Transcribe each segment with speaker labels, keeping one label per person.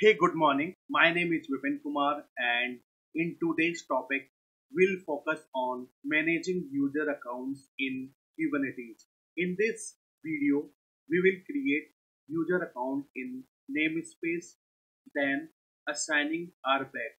Speaker 1: Hey, good morning. My name is Vipin Kumar, and in today's topic, we'll focus on managing user accounts in Kubernetes. In this video, we will create user account in namespace, then assigning RBAC,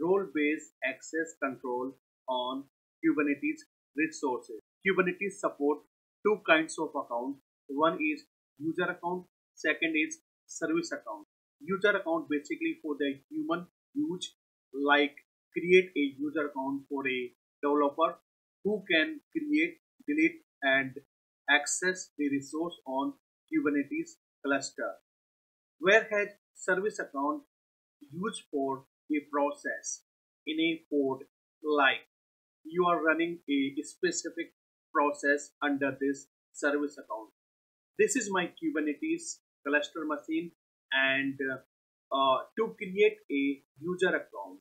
Speaker 1: role-based access control on Kubernetes resources. Kubernetes support two kinds of accounts. One is user account, second is service account user account basically for the human use like create a user account for a developer who can create delete and access the resource on kubernetes cluster. Whereas service account used for a process in a pod like you are running a specific process under this service account. This is my kubernetes cluster machine and uh, uh, to create a user account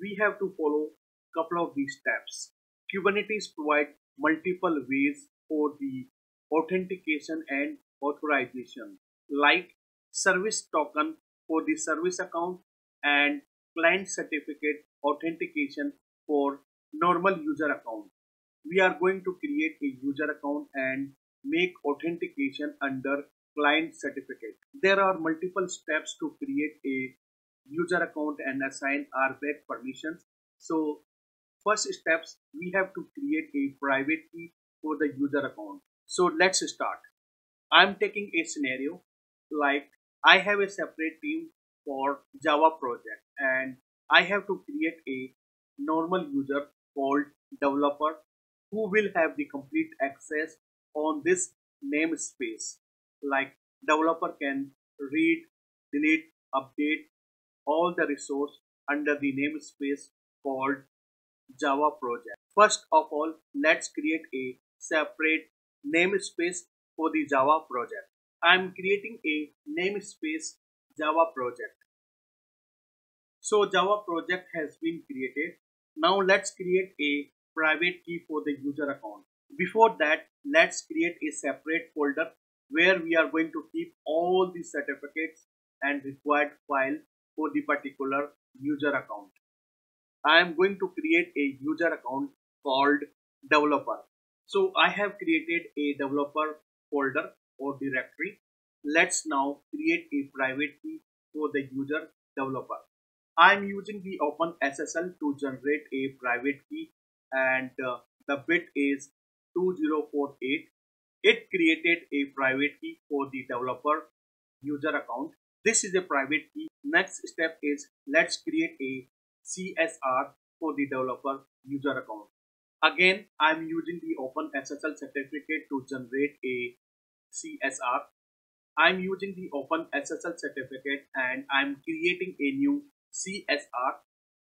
Speaker 1: we have to follow a couple of these steps. Kubernetes provide multiple ways for the authentication and authorization like service token for the service account and client certificate authentication for normal user account. We are going to create a user account and make authentication under client certificate. There are multiple steps to create a user account and assign RBAC permissions. So first steps, we have to create a private key for the user account. So let's start. I'm taking a scenario like I have a separate team for Java project and I have to create a normal user called developer who will have the complete access on this namespace like developer can read, delete, update all the resource under the namespace called Java project. First of all, let's create a separate namespace for the Java project. I'm creating a namespace Java project. So Java project has been created. Now let's create a private key for the user account. Before that, let's create a separate folder where we are going to keep all the certificates and required file for the particular user account. I am going to create a user account called developer. So I have created a developer folder or directory. Let's now create a private key for the user developer. I'm using the OpenSSL to generate a private key and uh, the bit is 2048 it created a private key for the developer user account. This is a private key. Next step is let's create a CSR for the developer user account. Again, I'm using the OpenSSL certificate to generate a CSR. I'm using the OpenSSL certificate and I'm creating a new CSR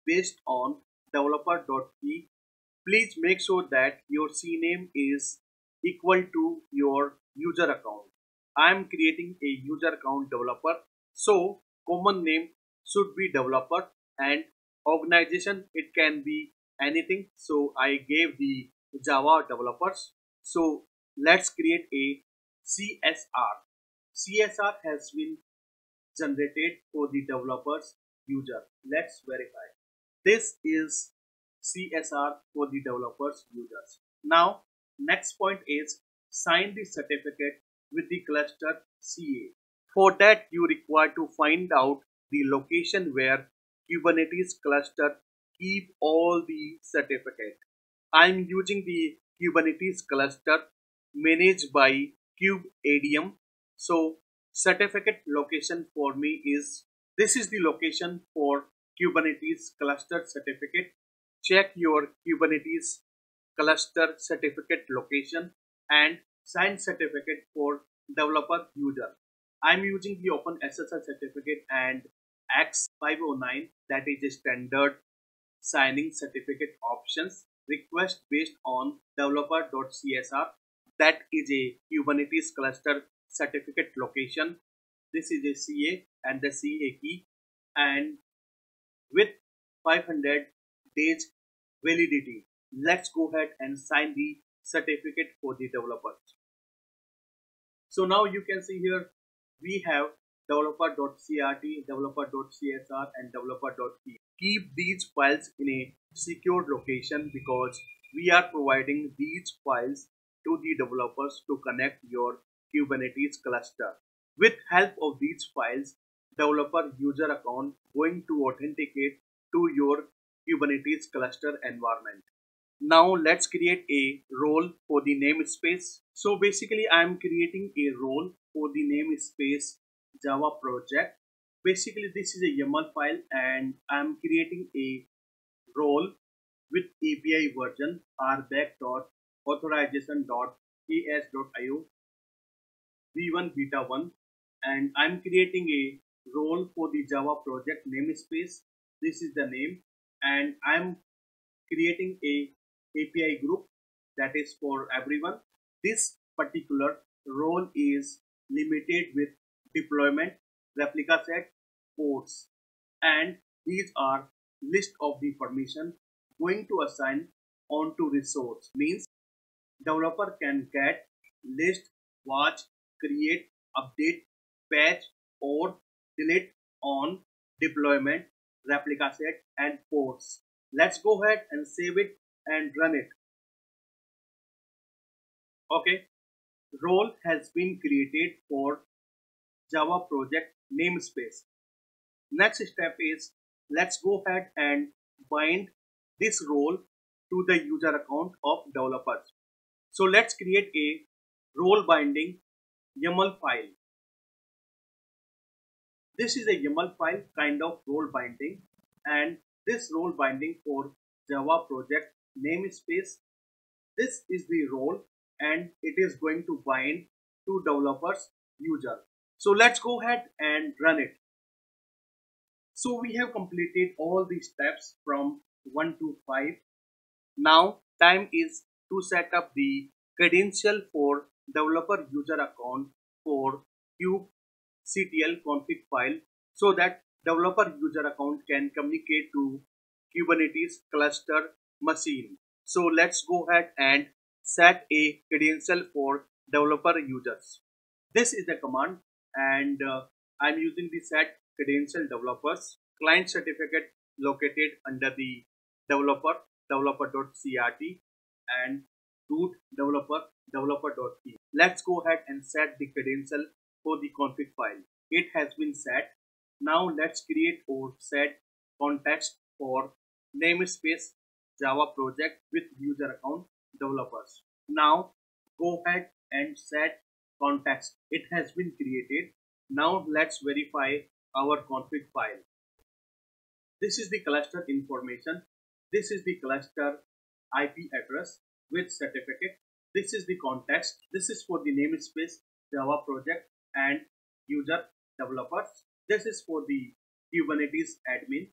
Speaker 1: based on developer.key. Please make sure that your CNAME is equal to your user account. I am creating a user account developer. So common name should be developer and organization it can be anything. So I gave the Java developers. So let's create a CSR. CSR has been generated for the developers user. Let's verify. This is CSR for the developers users. Now Next point is sign the certificate with the cluster CA. For that, you require to find out the location where Kubernetes cluster keep all the certificate. I'm using the Kubernetes cluster managed by KubeADM. So certificate location for me is this is the location for Kubernetes cluster certificate. Check your Kubernetes cluster certificate location and sign certificate for developer user. I'm using the OpenSSL certificate and X509 that is a standard signing certificate options request based on developer.csr that is a Kubernetes cluster certificate location. This is a CA and the CA key and with 500 days validity let's go ahead and sign the certificate for the developers. So now you can see here we have developer.crt, developer.csr and developer.p. Keep these files in a secured location because we are providing these files to the developers to connect your Kubernetes cluster. With help of these files, developer user account going to authenticate to your Kubernetes cluster environment. Now let's create a role for the namespace. So basically I'm creating a role for the namespace Java project. Basically this is a YAML file and I'm creating a role with API version rbac.authorization.k8s.io v1 beta 1 and I'm creating a role for the Java project namespace. This is the name and I'm creating a API group that is for everyone. This particular role is limited with deployment, replica set, pods and these are list of the permission going to assign onto resource means developer can get list, watch, create, update, patch or delete on deployment, replica set and pods. Let's go ahead and save it and run it. Okay, role has been created for Java project namespace. Next step is let's go ahead and bind this role to the user account of developers. So let's create a role binding YAML file. This is a YAML file kind of role binding and this role binding for Java project namespace. This is the role and it is going to bind to developers user. So let's go ahead and run it. So we have completed all the steps from 1 to 5. Now time is to set up the credential for developer user account for kubectl config file so that developer user account can communicate to Kubernetes cluster machine. So let's go ahead and set a credential for developer users. This is the command and uh, I'm using the set credential developers client certificate located under the developer developer.crt and root developer developer.key. Let's go ahead and set the credential for the config file. It has been set. Now let's create or set context for namespace Java project with user account developers. Now go ahead and set context. It has been created. Now let's verify our config file. This is the cluster information. This is the cluster IP address with certificate. This is the context. This is for the namespace Java project and user developers. This is for the Kubernetes admin.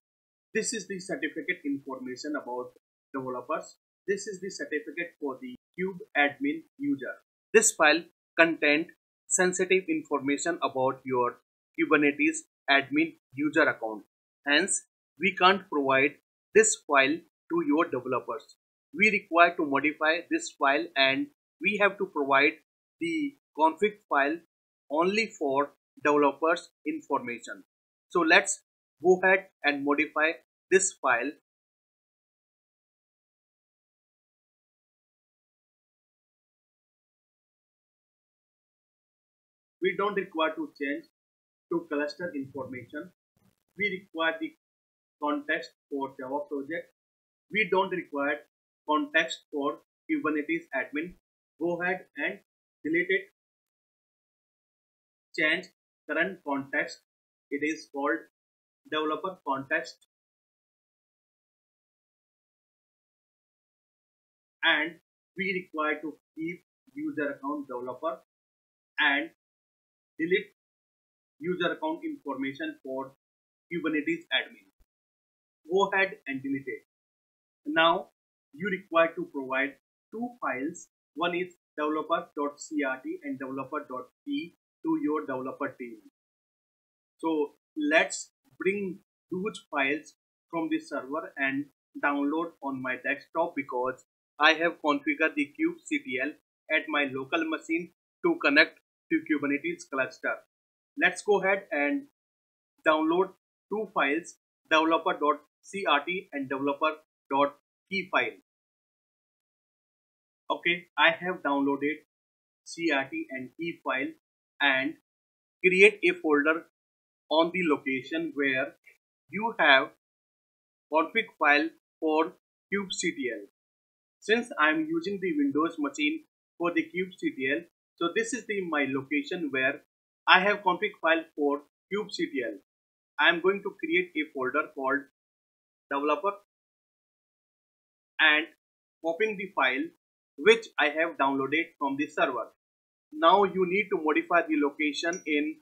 Speaker 1: This is the certificate information about developers. This is the certificate for the kube admin user. This file contains sensitive information about your Kubernetes admin user account. Hence, we can't provide this file to your developers. We require to modify this file and we have to provide the config file only for developers information. So let's go ahead and modify this file we don't require to change to cluster information. We require the context for Java project. We don't require context for Kubernetes admin. Go ahead and delete it. Change current context. It is called developer context. And we require to keep user account developer and delete user account information for Kubernetes admin. Go ahead and delete it. Now you require to provide two files. One is developer.crt and developer.p to your developer team. So let's bring those files from the server and download on my desktop because I have configured the kubectl at my local machine to connect to Kubernetes cluster. let's go ahead and download two files developer.crt and developer.key file okay I have downloaded crt and key file and create a folder on the location where you have config file for kubectl since I'm using the Windows machine for the kubectl so this is the my location where I have config file for kubectl I'm going to create a folder called developer and copying the file which I have downloaded from the server. Now you need to modify the location in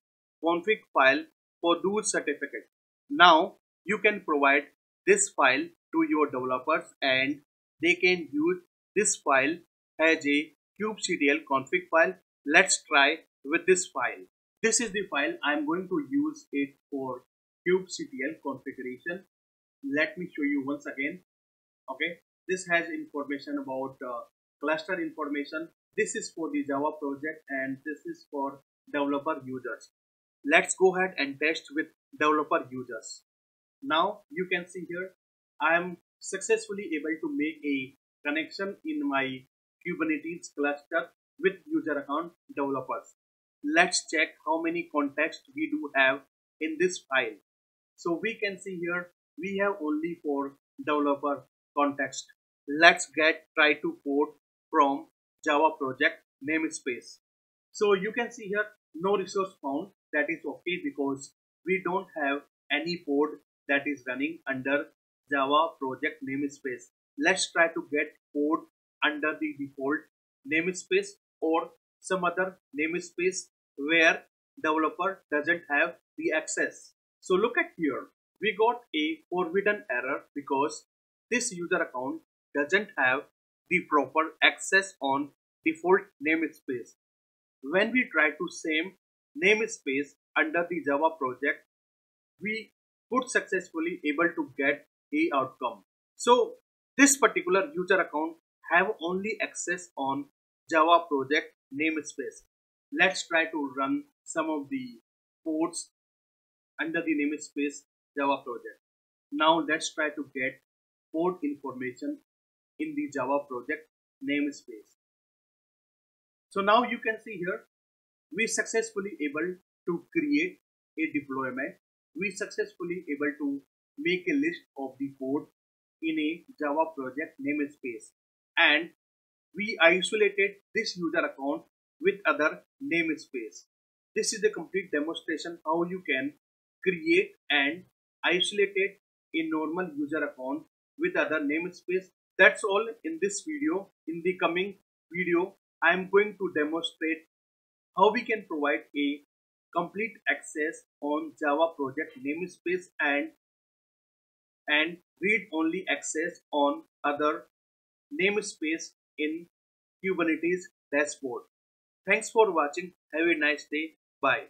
Speaker 1: config file for those certificate. Now you can provide this file to your developers and they can use this file as a kubectl config file. Let's try with this file. This is the file I'm going to use it for kubectl configuration. Let me show you once again. Okay, this has information about uh, cluster information. This is for the Java project and this is for developer users. Let's go ahead and test with developer users. Now you can see here I am successfully able to make a connection in my Kubernetes cluster with user account developers. Let's check how many contexts we do have in this file. So we can see here we have only four developer context. Let's get try to pod from Java project namespace. So you can see here no resource found that is okay because we don't have any pod that is running under Java project namespace. Let's try to get pod under the default namespace or some other namespace where developer doesn't have the access. So look at here, we got a forbidden error because this user account doesn't have the proper access on default namespace. When we try to same namespace under the Java project, we could successfully able to get a outcome. So this particular user account have only access on Java project namespace. Let's try to run some of the pods under the namespace Java project. Now let's try to get pod information in the Java project namespace. So now you can see here, we successfully able to create a deployment. We successfully able to make a list of the code in a Java project namespace. And we isolated this user account with other namespace. This is the complete demonstration how you can create and isolate a normal user account with other namespace that's all in this video. In the coming video, I am going to demonstrate how we can provide a complete access on Java project namespace and and read only access on other namespace in Kubernetes dashboard. Thanks for watching. Have a nice day. Bye.